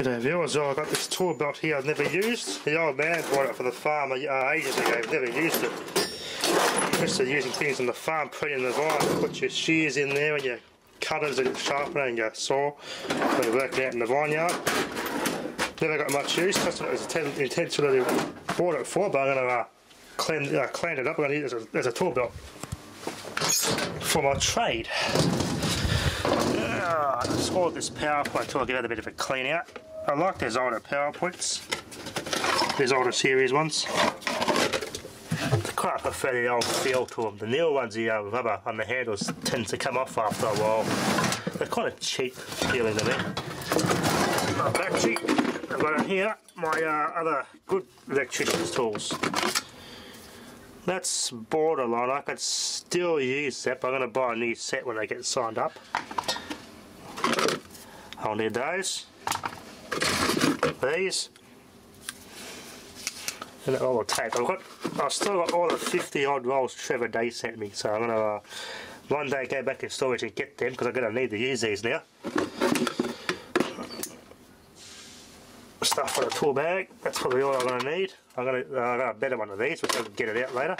G'day viewers, well, I've got this tool belt here I've never used. The old man bought it for the farm uh, ages ago, I've never used it. Used to using things on the farm, putting in the vine, put your shears in there and your cutters and your sharpener and your saw when you're working out in the vineyard. Never got much use, that's what it was intentionally bought it for, but I'm going to uh, clean, uh, clean it up, I'm going to use it as a, as a tool belt for my trade. Uh, let's hold this PowerPoint until I give it a bit of a clean out. I like these older PowerPoints, these older series ones. I quite a the old feel to them. The newer ones, the uh, rubber on the handles tend to come off after a while. They're kind of cheap feeling to me. My battery, I've got in here my uh, other good electrician's tools. That's borderline. I could still use that, but I'm going to buy a new set when I get signed up. I'll need those, these, and all the tape. I've got, I've still got all the 50 odd rolls Trevor Day sent me, so I'm gonna uh, one day go back in storage and get them because I'm gonna need to use these now. Stuff for the tool bag. That's probably all I'm gonna need. I'm gonna, uh, I got a better one of these, which I'll get it out later.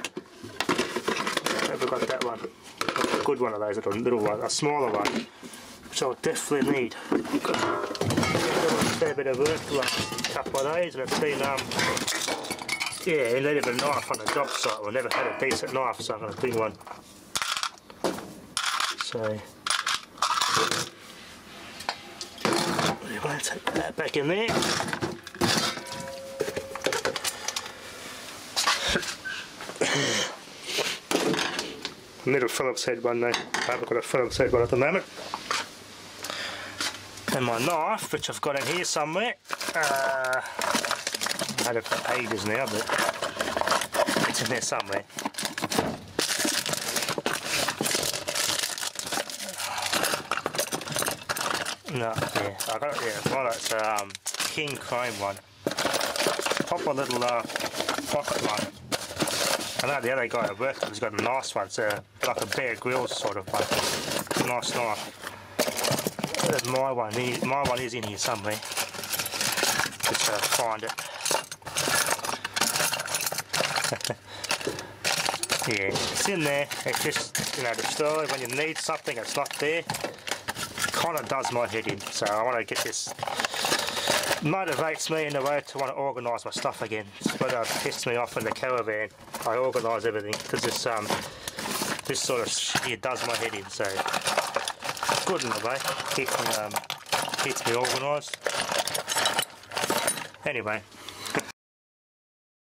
I've got that one. A good one of those, a little one, a smaller one which I'll definitely need. A fair bit of work to last couple of days and it's been um yeah, you needed a knife on the job site. We never had a decent knife, so I'm gonna bring one. So gonna take that back in there. Need a Phillips head one though. I haven't got a Phillips head one at the moment and my knife, which I've got in here somewhere. Uh, I've had it for ages now, but it's in there somewhere. No, yeah, I got it, yeah, well, it's a um, Kinchrome one. Proper little uh, pocket one. I know the other guy at work has got a nice one, it's a, like a Bear Grylls sort of one. Nice knife. My one. My one is in here somewhere. Just uh, find it. yeah, it's in there. It's just, you know, the story when you need something, it's not there. Kind of does my head in. So I want to get this. Motivates me in a way to want to organise my stuff again. It's what uh, pisses me off in the caravan. I organise everything because this um this sort of shit does my head in. So good in a way. Keeps me, um, keeps me organised. Anyway.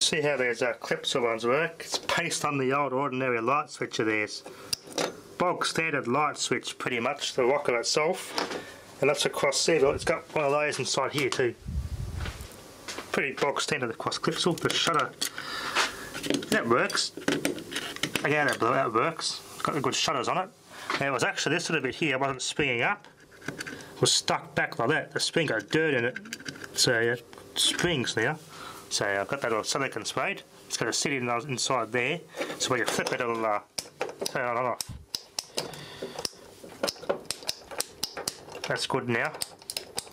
See how these uh, Clipsal ones work? It's paste on the old ordinary light switch of theirs. Bog standard light switch pretty much, the rocker itself. And that's across there, but it's got one of those inside here too. Pretty bog standard across Clipsal. The shutter, that works. Again, that works. It's got the good shutters on it. And it was actually this little bit here wasn't springing up. It was stuck back like that. The spring got dirt in it. So it springs now. So I've got that little silicone sprayed. It's going to sit in inside there. So when you flip it, it'll uh, turn on and off. That's good now.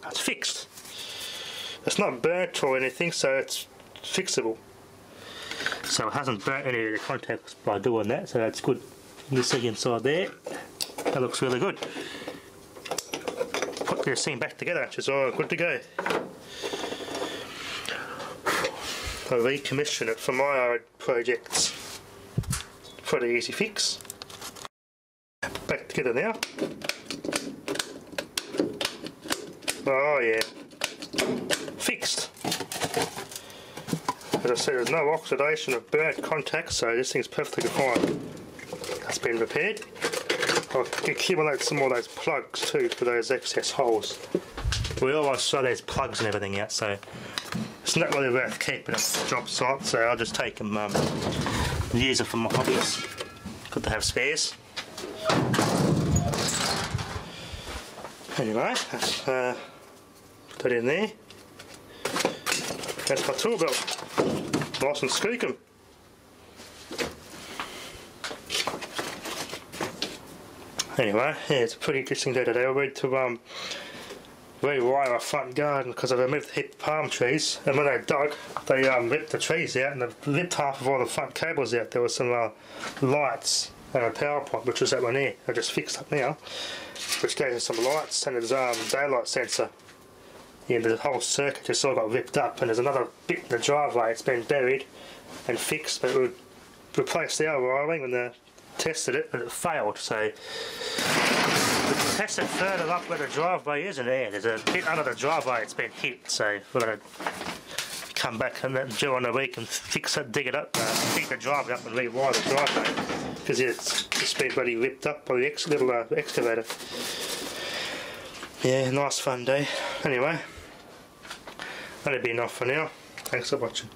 That's fixed. It's not burnt or anything, so it's fixable. So it hasn't burnt any of the contacts by doing that, so that's good. You can see inside there. That looks really good. Put this thing back together, is all good to go. I recommission it for my own projects. Pretty easy fix. Back together now. Oh yeah. Fixed. As I said, there's no oxidation of burnt contacts, so this thing's perfectly fine. That's been repaired. I'll accumulate some more of those plugs too for those excess holes. We always throw those plugs and everything out, so it's not really worth keeping the job site, so I'll just take them um, and use them for my hobbies. Good to have spares. Anyway, that's, uh, put in there. That's my tool belt. Nice and squeaking. Anyway, yeah, it's a pretty interesting day today. I went to um, rewire our front garden because I've removed the palm trees and when they dug they um, ripped the trees out and they ripped half of all the front cables out. There were some uh, lights and a power point which was that one here. I just fixed up now which gave us some lights and there's um daylight sensor. Yeah, the whole circuit just all got ripped up and there's another bit in the driveway it's been buried and fixed but we replaced the wiring when they tested it but it failed so test it further up where the driveway is and there. There's a bit under the driveway it's been hit, so we're going to come back and then during the week and fix it, dig it up, uh, dig the driveway up and rewire the driveway because it's just been bloody ripped up by the ex little uh, excavator. Yeah, nice fun day. Anyway, that'll be enough for now. Thanks for watching.